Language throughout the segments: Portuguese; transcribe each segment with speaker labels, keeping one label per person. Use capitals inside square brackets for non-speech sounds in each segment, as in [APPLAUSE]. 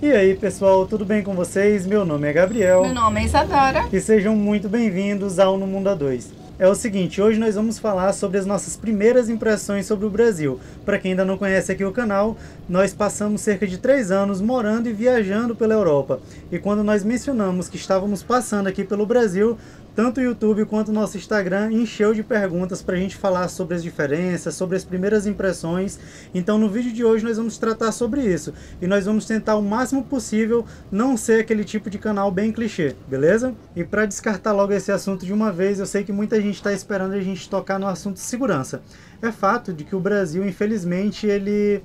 Speaker 1: E aí, pessoal, tudo bem com vocês? Meu nome é Gabriel.
Speaker 2: Meu nome é Isadora.
Speaker 1: E sejam muito bem-vindos ao No Mundo A2. É o seguinte, hoje nós vamos falar sobre as nossas primeiras impressões sobre o Brasil. Para quem ainda não conhece aqui o canal, nós passamos cerca de três anos morando e viajando pela Europa. E quando nós mencionamos que estávamos passando aqui pelo Brasil, tanto o YouTube quanto o nosso Instagram encheu de perguntas para a gente falar sobre as diferenças, sobre as primeiras impressões. Então no vídeo de hoje nós vamos tratar sobre isso. E nós vamos tentar o máximo possível não ser aquele tipo de canal bem clichê, beleza? E para descartar logo esse assunto de uma vez, eu sei que muita gente está esperando a gente tocar no assunto segurança. É fato de que o Brasil, infelizmente, ele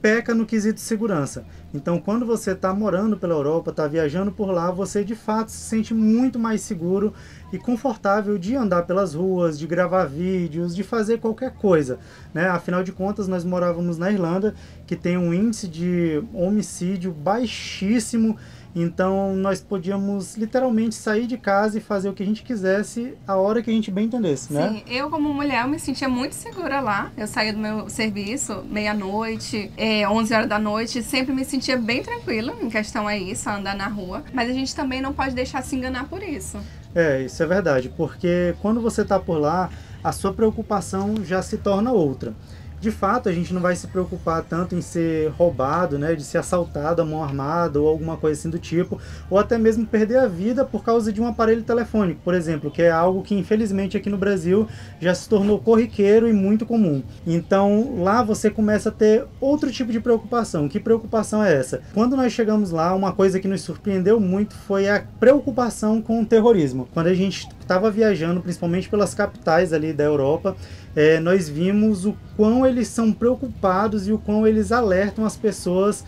Speaker 1: peca no quesito segurança. Então, quando você está morando pela Europa, está viajando por lá, você de fato se sente muito mais seguro e confortável de andar pelas ruas, de gravar vídeos, de fazer qualquer coisa. Né? Afinal de contas, nós morávamos na Irlanda, que tem um índice de homicídio baixíssimo então nós podíamos literalmente sair de casa e fazer o que a gente quisesse a hora que a gente bem entendesse, né?
Speaker 2: Sim, eu como mulher me sentia muito segura lá. Eu saía do meu serviço meia-noite, é, 11 horas da noite, sempre me sentia bem tranquila em questão é isso, andar na rua. Mas a gente também não pode deixar se enganar por isso.
Speaker 1: É, isso é verdade, porque quando você está por lá, a sua preocupação já se torna outra de fato a gente não vai se preocupar tanto em ser roubado, né, de ser assaltado a mão armada ou alguma coisa assim do tipo, ou até mesmo perder a vida por causa de um aparelho telefônico, por exemplo, que é algo que infelizmente aqui no Brasil já se tornou corriqueiro e muito comum. Então lá você começa a ter outro tipo de preocupação. Que preocupação é essa? Quando nós chegamos lá, uma coisa que nos surpreendeu muito foi a preocupação com o terrorismo. Quando a gente estava viajando, principalmente pelas capitais ali da Europa, é, nós vimos o quão eles são preocupados e o quão eles alertam as pessoas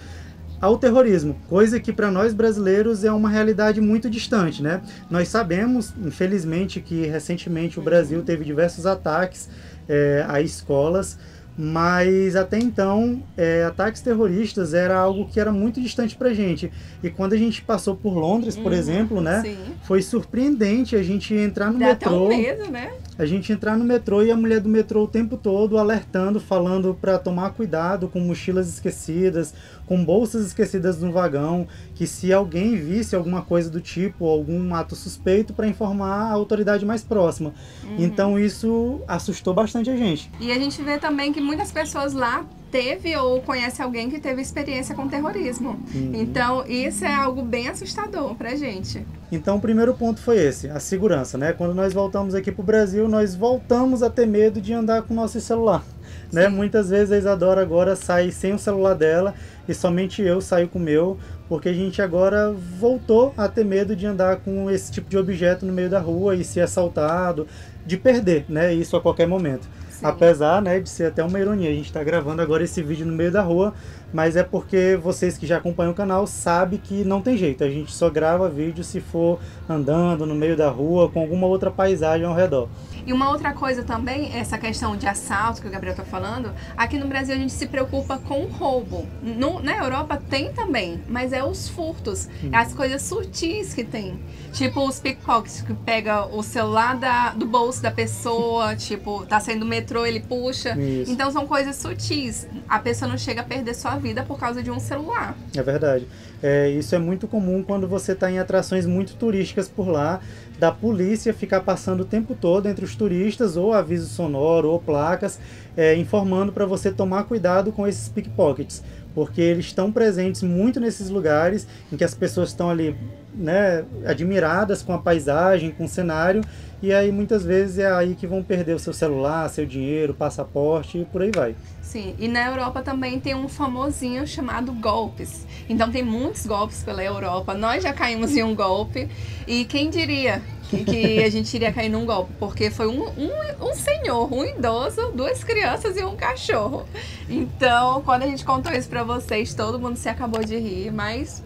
Speaker 1: ao terrorismo, coisa que para nós brasileiros é uma realidade muito distante, né? Nós sabemos, infelizmente, que recentemente o Brasil teve diversos ataques é, a escolas mas até então é, ataques terroristas era algo que era muito distante para gente e quando a gente passou por Londres por uhum, exemplo né sim. foi surpreendente a gente entrar no
Speaker 2: Dá
Speaker 1: metrô
Speaker 2: até um medo, né?
Speaker 1: A gente entrar no metrô e a mulher do metrô o tempo todo alertando falando para tomar cuidado com mochilas esquecidas com bolsas esquecidas no vagão que se alguém visse alguma coisa do tipo algum ato suspeito para informar a autoridade mais próxima uhum. então isso assustou bastante a gente
Speaker 2: e a gente vê também que muitas pessoas lá teve ou conhece alguém que teve experiência com terrorismo. Uhum. Então, isso é algo bem assustador pra gente.
Speaker 1: Então, o primeiro ponto foi esse, a segurança, né? Quando nós voltamos aqui pro Brasil, nós voltamos a ter medo de andar com o nosso celular. Né? Muitas vezes a Isadora agora sai sem o celular dela e somente eu saio com o meu, porque a gente agora voltou a ter medo de andar com esse tipo de objeto no meio da rua e ser assaltado, de perder, né? Isso a qualquer momento. Sim. Apesar né, de ser até uma ironia, a gente está gravando agora esse vídeo no meio da rua, mas é porque vocês que já acompanham o canal sabem que não tem jeito, a gente só grava vídeo se for andando no meio da rua com alguma outra paisagem ao redor.
Speaker 2: E uma outra coisa também, essa questão de assalto que o Gabriel está falando, aqui no Brasil a gente se preocupa com o roubo. No, na Europa tem também, mas é os furtos, hum. as coisas sutis que tem. Tipo os pickpockets que pega o celular da, do bolso da pessoa, tipo, tá saindo do metrô, ele puxa. Isso. Então são coisas sutis. A pessoa não chega a perder sua vida por causa de um celular.
Speaker 1: É verdade. É, isso é muito comum quando você está em atrações muito turísticas por lá, da polícia ficar passando o tempo todo entre os turistas, ou aviso sonoro, ou placas, é, informando para você tomar cuidado com esses pickpockets, porque eles estão presentes muito nesses lugares em que as pessoas estão ali né, admiradas com a paisagem, com o cenário, e aí muitas vezes é aí que vão perder o seu celular, seu dinheiro, passaporte e por aí vai.
Speaker 2: Sim, e na Europa também tem um famosinho chamado golpes. Então tem muitos golpes pela Europa. Nós já caímos em um golpe e quem diria que, a gente iria cair num golpe? Porque foi um, um, um senhor, um idoso, duas crianças e um cachorro. Então, quando a gente contou isso pra vocês, todo mundo se acabou de rir, mas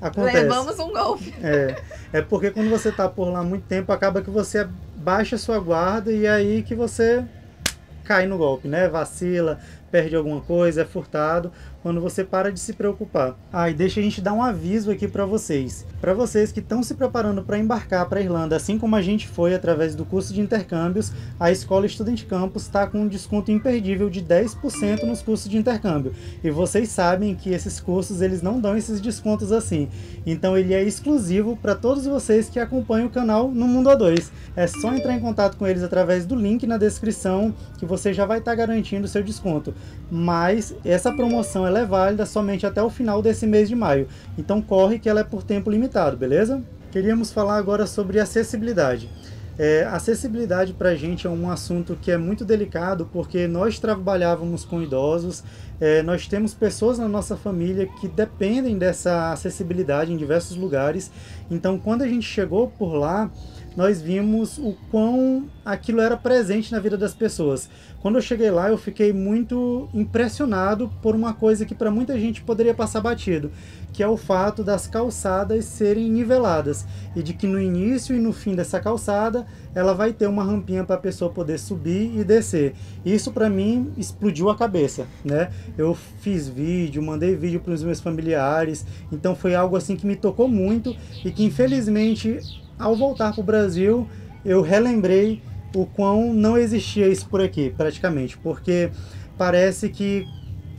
Speaker 2: Acontece. Levamos um golpe.
Speaker 1: É, é porque quando você está por lá muito tempo, acaba que você baixa sua guarda e aí que você cai no golpe, né? Vacila, perde alguma coisa, é furtado, quando você para de se preocupar. Ah, e deixa a gente dar um aviso aqui para vocês. Para vocês que estão se preparando para embarcar para a Irlanda, assim como a gente foi através do curso de intercâmbios, a Escola Estudante Campus está com um desconto imperdível de 10% nos cursos de intercâmbio. E vocês sabem que esses cursos eles não dão esses descontos assim. Então ele é exclusivo para todos vocês que acompanham o canal no Mundo A2. É só entrar em contato com eles através do link na descrição que você já vai estar tá garantindo seu desconto. Mas essa promoção ela é válida somente até o final desse mês de maio. Então corre que ela é por tempo limitado, beleza? Queríamos falar agora sobre acessibilidade. É, acessibilidade para a gente é um assunto que é muito delicado porque nós trabalhávamos com idosos, é, nós temos pessoas na nossa família que dependem dessa acessibilidade em diversos lugares. Então, quando a gente chegou por lá, nós vimos o quão aquilo era presente na vida das pessoas. Quando eu cheguei lá, eu fiquei muito impressionado por uma coisa que para muita gente poderia passar batido, que é o fato das calçadas serem niveladas e de que no início e no fim dessa calçada ela vai ter uma rampinha para a pessoa poder subir e descer. Isso para mim explodiu a cabeça, né? Eu fiz vídeo, mandei vídeo para os meus familiares, então foi algo assim que me tocou muito e que infelizmente ao voltar para o Brasil, eu relembrei o quão não existia isso por aqui, praticamente, porque parece que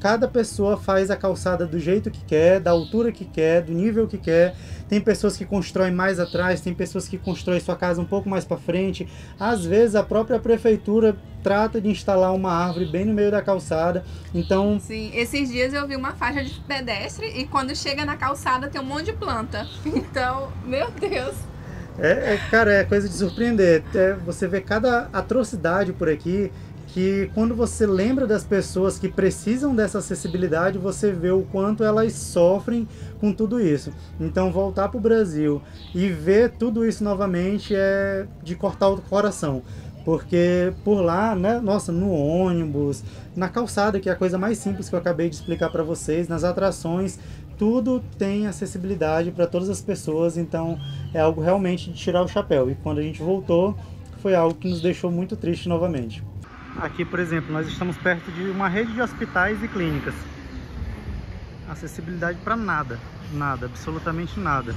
Speaker 1: cada pessoa faz a calçada do jeito que quer, da altura que quer, do nível que quer. Tem pessoas que constroem mais atrás, tem pessoas que constroem sua casa um pouco mais para frente. Às vezes a própria prefeitura trata de instalar uma árvore bem no meio da calçada. Então,
Speaker 2: sim, esses dias eu vi uma faixa de pedestre e quando chega na calçada tem um monte de planta. [LAUGHS] Então, meu Deus.
Speaker 1: É, é, cara, é coisa de surpreender. É, você vê cada atrocidade por aqui que quando você lembra das pessoas que precisam dessa acessibilidade, você vê o quanto elas sofrem com tudo isso. Então voltar para o Brasil e ver tudo isso novamente é de cortar o coração. Porque por lá, né, nossa, no ônibus, na calçada, que é a coisa mais simples que eu acabei de explicar para vocês, nas atrações, tudo tem acessibilidade para todas as pessoas, então é algo realmente de tirar o chapéu. E quando a gente voltou, foi algo que nos deixou muito triste novamente. Aqui, por exemplo, nós estamos perto de uma rede de hospitais e clínicas. Acessibilidade para nada, nada, absolutamente nada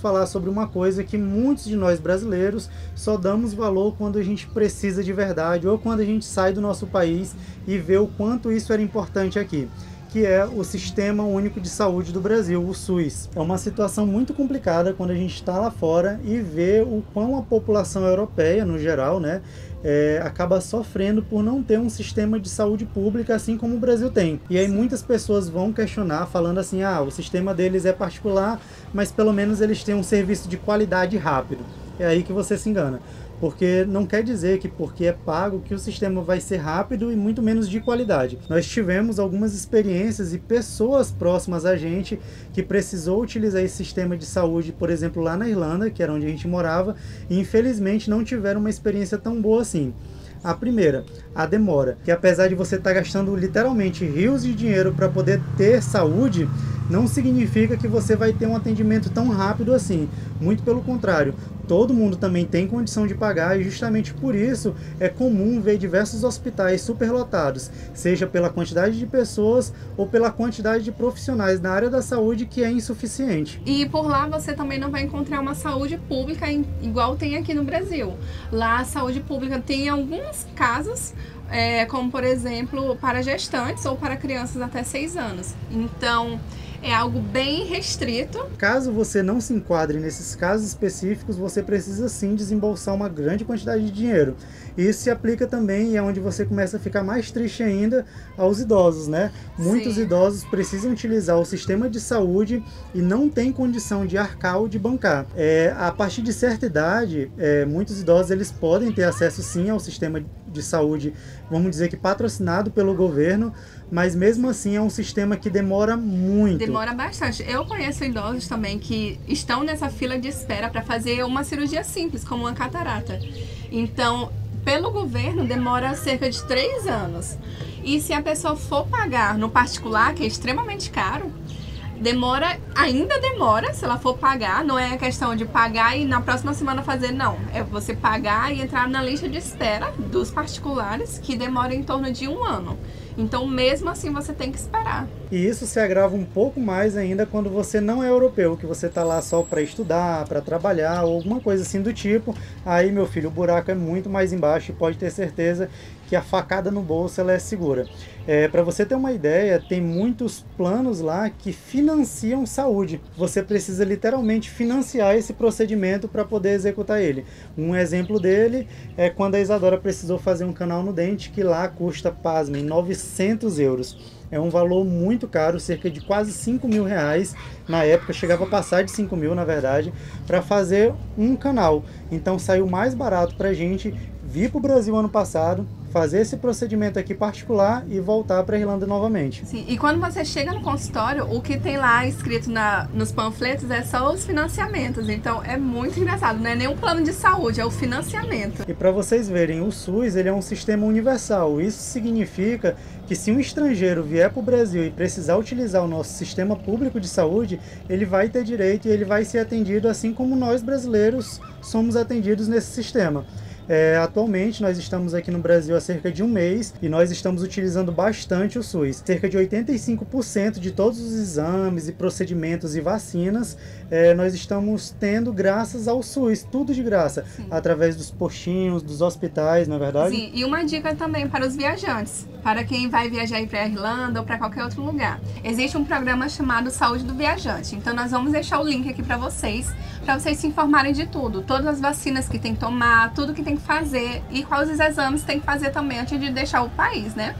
Speaker 1: falar sobre uma coisa que muitos de nós brasileiros só damos valor quando a gente precisa de verdade ou quando a gente sai do nosso país e vê o quanto isso era importante aqui que é o Sistema Único de Saúde do Brasil, o SUS. É uma situação muito complicada quando a gente está lá fora e vê o quão a população europeia, no geral, né, é, acaba sofrendo por não ter um sistema de saúde pública assim como o Brasil tem. E aí muitas pessoas vão questionar, falando assim: ah, o sistema deles é particular, mas pelo menos eles têm um serviço de qualidade rápido. É aí que você se engana porque não quer dizer que porque é pago que o sistema vai ser rápido e muito menos de qualidade. Nós tivemos algumas experiências e pessoas próximas a gente que precisou utilizar esse sistema de saúde, por exemplo, lá na Irlanda, que era onde a gente morava, e infelizmente não tiveram uma experiência tão boa assim. A primeira, a demora, que apesar de você estar tá gastando literalmente rios de dinheiro para poder ter saúde, não significa que você vai ter um atendimento tão rápido assim. Muito pelo contrário, todo mundo também tem condição de pagar e justamente por isso é comum ver diversos hospitais superlotados, seja pela quantidade de pessoas ou pela quantidade de profissionais na área da saúde que é insuficiente.
Speaker 2: E por lá você também não vai encontrar uma saúde pública igual tem aqui no Brasil. Lá a saúde pública tem alguns casos é, como por exemplo para gestantes ou para crianças até 6 anos. Então, é algo bem restrito.
Speaker 1: Caso você não se enquadre nesses casos específicos, você precisa sim desembolsar uma grande quantidade de dinheiro. Isso se aplica também e é onde você começa a ficar mais triste ainda aos idosos, né? Muitos sim. idosos precisam utilizar o sistema de saúde e não têm condição de arcar ou de bancar. É, a partir de certa idade, é, muitos idosos eles podem ter acesso sim ao sistema de saúde, vamos dizer que patrocinado pelo governo, mas mesmo assim é um sistema que demora muito.
Speaker 2: Demora bastante. Eu conheço idosos também que estão nessa fila de espera para fazer uma cirurgia simples, como uma catarata. Então, pelo governo, demora cerca de três anos. E se a pessoa for pagar no particular, que é extremamente caro, demora, ainda demora, se ela for pagar. Não é questão de pagar e na próxima semana fazer, não. É você pagar e entrar na lista de espera dos particulares, que demora em torno de um ano. Então, mesmo assim, você tem que esperar.
Speaker 1: E isso se agrava um pouco mais ainda quando você não é europeu, que você está lá só para estudar, para trabalhar ou alguma coisa assim do tipo. Aí, meu filho, o buraco é muito mais embaixo e pode ter certeza que a facada no bolso ela é segura. É, para você ter uma ideia, tem muitos planos lá que financiam saúde. Você precisa literalmente financiar esse procedimento para poder executar ele. Um exemplo dele é quando a Isadora precisou fazer um canal no dente que lá custa, pasmem, 900 euros. É um valor muito caro, cerca de quase 5 mil reais. Na época chegava a passar de 5 mil, na verdade, para fazer um canal. Então saiu mais barato para a gente vir para o Brasil ano passado, fazer esse procedimento aqui particular e voltar para a Irlanda novamente.
Speaker 2: Sim, e quando você chega no consultório, o que tem lá escrito na, nos panfletos é só os financiamentos. Então é muito engraçado, não é nem um plano de saúde, é o financiamento.
Speaker 1: E para vocês verem, o SUS ele é um sistema universal. Isso significa que se um estrangeiro vier para o Brasil e precisar utilizar o nosso sistema público de saúde, ele vai ter direito e ele vai ser atendido assim como nós brasileiros somos atendidos nesse sistema. É, atualmente nós estamos aqui no Brasil há cerca de um mês e nós estamos utilizando bastante o SUS. Cerca de 85% de todos os exames e procedimentos e vacinas é, nós estamos tendo graças ao SUS, tudo de graça, Sim. através dos postinhos, dos hospitais, não é verdade?
Speaker 2: Sim, e uma dica também para os viajantes, para quem vai viajar para a Irlanda ou para qualquer outro lugar. Existe um programa chamado Saúde do Viajante, então nós vamos deixar o link aqui para vocês, para vocês se informarem de tudo, todas as vacinas que tem que tomar, tudo que tem que fazer e quais os exames tem que fazer também antes de deixar o país, né?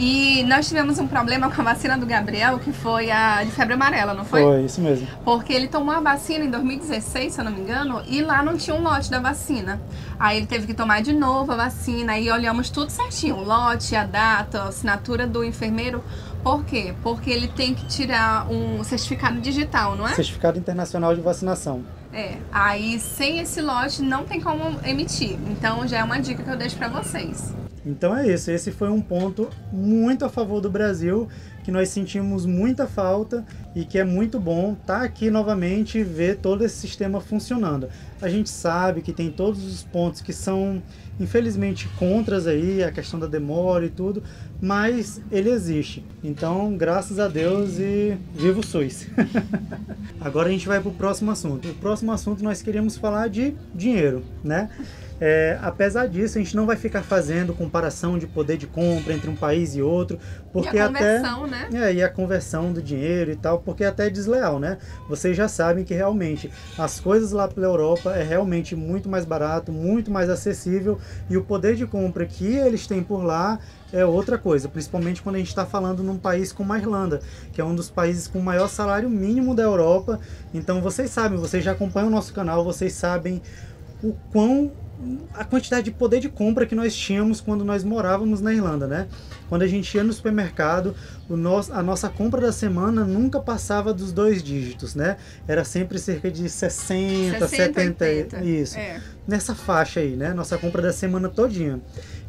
Speaker 2: E nós tivemos um problema com a vacina do Gabriel, que foi a de febre amarela, não foi?
Speaker 1: Foi, isso mesmo.
Speaker 2: Porque ele tomou a vacina em 2016, se eu não me engano, e lá não tinha um lote da vacina. Aí ele teve que tomar de novo a vacina, e olhamos tudo certinho, o lote, a data, a assinatura do enfermeiro. Por quê? Porque ele tem que tirar um certificado digital, não é?
Speaker 1: Certificado internacional de vacinação.
Speaker 2: É, aí sem esse lote não tem como emitir. Então já é uma dica que eu deixo para vocês.
Speaker 1: Então é isso, esse foi um ponto muito a favor do Brasil, que nós sentimos muita falta e que é muito bom estar tá aqui novamente e ver todo esse sistema funcionando. A gente sabe que tem todos os pontos que são infelizmente contras aí, a questão da demora e tudo, mas ele existe. Então, graças a Deus e viva o SUS. [LAUGHS] Agora a gente vai para o próximo assunto. O próximo assunto nós queríamos falar de dinheiro, né? É, apesar disso, a gente não vai ficar fazendo comparação de poder de compra entre um país e outro, porque e a
Speaker 2: conversão,
Speaker 1: até
Speaker 2: né?
Speaker 1: é, e a conversão do dinheiro e tal, porque é até desleal, né? Vocês já sabem que realmente as coisas lá pela Europa é realmente muito mais barato, muito mais acessível e o poder de compra que eles têm por lá é outra coisa, principalmente quando a gente está falando num país como a Irlanda, que é um dos países com o maior salário mínimo da Europa. Então vocês sabem, vocês já acompanham o nosso canal, vocês sabem o quão a quantidade de poder de compra que nós tínhamos quando nós morávamos na Irlanda, né? Quando a gente ia no supermercado, o nosso, a nossa compra da semana nunca passava dos dois dígitos, né? Era sempre cerca de 60, 60 70, 80. isso. É. Nessa faixa aí, né? Nossa compra da semana todinha.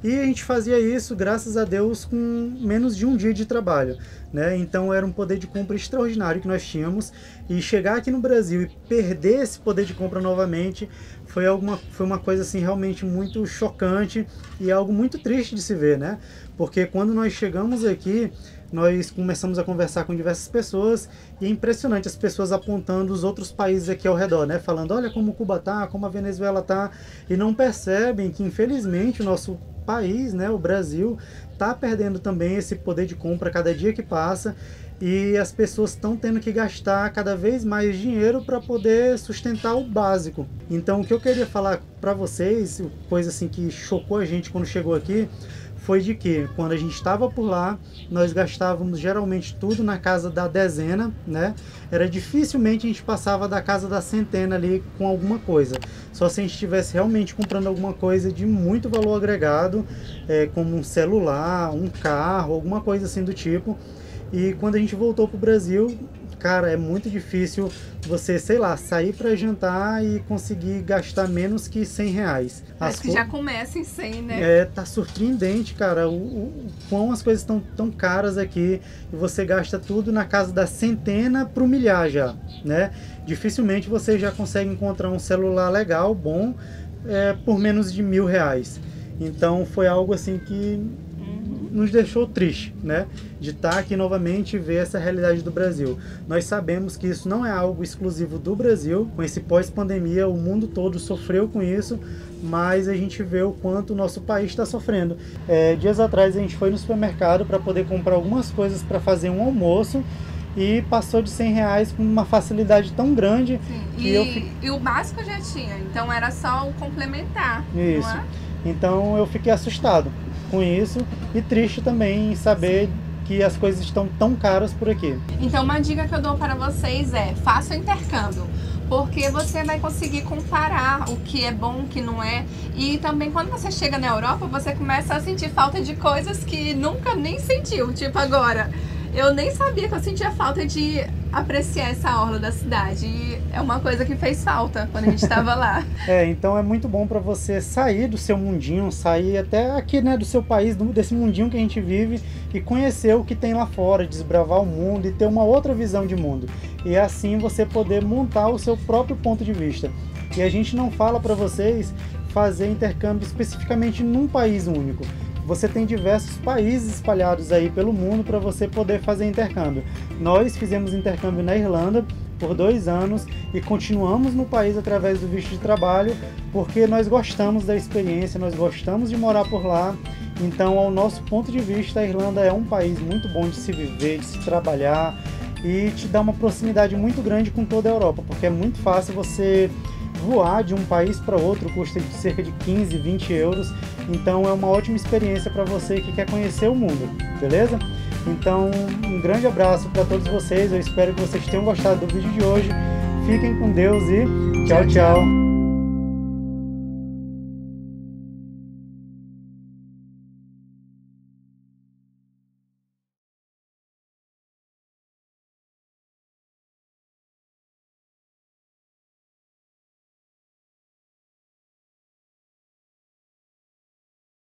Speaker 1: E a gente fazia isso, graças a Deus, com menos de um dia de trabalho. Né? Então era um poder de compra extraordinário que nós tínhamos. E chegar aqui no Brasil e perder esse poder de compra novamente foi, alguma, foi uma coisa assim realmente muito chocante e algo muito triste de se ver, né? Porque quando nós chegamos aqui, nós começamos a conversar com diversas pessoas e é impressionante as pessoas apontando os outros países aqui ao redor, né? Falando, olha como Cuba tá, como a Venezuela tá, e não percebem que infelizmente o nosso país, né, o Brasil, tá perdendo também esse poder de compra cada dia que passa e as pessoas estão tendo que gastar cada vez mais dinheiro para poder sustentar o básico. Então, o que eu queria falar para vocês, coisa assim que chocou a gente quando chegou aqui, foi de que quando a gente estava por lá, nós gastávamos geralmente tudo na casa da dezena, né? Era dificilmente a gente passava da casa da centena ali com alguma coisa. Só se a gente estivesse realmente comprando alguma coisa de muito valor agregado, é, como um celular, um carro, alguma coisa assim do tipo. E quando a gente voltou para o Brasil, cara, é muito difícil você, sei lá, sair para jantar e conseguir gastar menos que 100 reais.
Speaker 2: Acho que já começa em 100, né?
Speaker 1: É, tá surpreendente, cara, o, o, o quão as coisas estão tão caras aqui e você gasta tudo na casa da centena pro milhar já, né? Dificilmente você já consegue encontrar um celular legal, bom, é, por menos de mil reais. Então foi algo assim que nos deixou triste, né? De estar aqui novamente e ver essa realidade do Brasil. Nós sabemos que isso não é algo exclusivo do Brasil. Com esse pós-pandemia, o mundo todo sofreu com isso, mas a gente vê o quanto o nosso país está sofrendo. É, dias atrás a gente foi no supermercado para poder comprar algumas coisas para fazer um almoço e passou de 100 reais com uma facilidade tão grande.
Speaker 2: Sim. E, eu... e, o básico já tinha, então era só o complementar.
Speaker 1: Isso. É? Então eu fiquei assustado com isso e triste também saber que as coisas estão tão caras por aqui.
Speaker 2: Então uma dica que eu dou para vocês é faça o intercâmbio porque você vai conseguir comparar o que é bom, o que não é. E também quando você chega na Europa, você começa a sentir falta de coisas que nunca nem sentiu, tipo agora. Eu nem sabia que eu sentia falta de apreciar essa orla da cidade. E é uma coisa que fez falta quando a gente estava lá. [LAUGHS] [LAUGHS]
Speaker 1: é, então é muito bom para você sair do seu mundinho, sair até aqui, né, do seu país, desse mundinho que a gente vive e conhecer o que tem lá fora, desbravar o mundo e ter uma outra visão de mundo. E assim você poder montar o seu próprio ponto de vista. E a gente não fala para vocês fazer intercâmbio especificamente num país único você tem diversos países espalhados aí pelo mundo para você poder fazer intercâmbio. Nós fizemos intercâmbio na Irlanda por dois anos e continuamos no país através do visto de trabalho porque nós gostamos da experiência, nós gostamos de morar por lá. Então, ao nosso ponto de vista, a Irlanda é um país muito bom de se viver, de se trabalhar e te dá uma proximidade muito grande com toda a Europa, porque é muito fácil você voar de um país para outro custa cerca de 15, 20 euros. Então é uma ótima experiência para você que quer conhecer o mundo, beleza? Então, um grande abraço para todos vocês. Eu espero que vocês tenham gostado do vídeo de hoje. Fiquem com Deus e tchau, tchau.